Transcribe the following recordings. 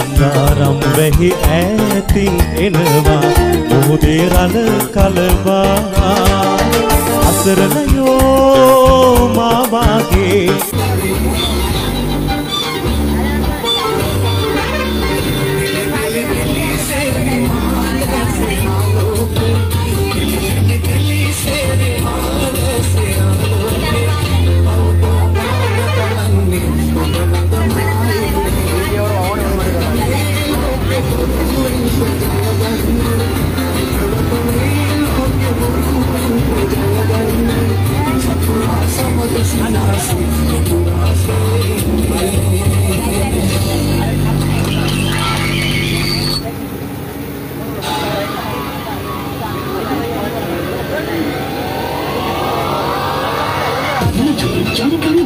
අන්නාරම් වැහි ඈතින් එනවා. මුහුදේ රළ කලවා. අසරණයෝ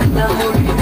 Nahori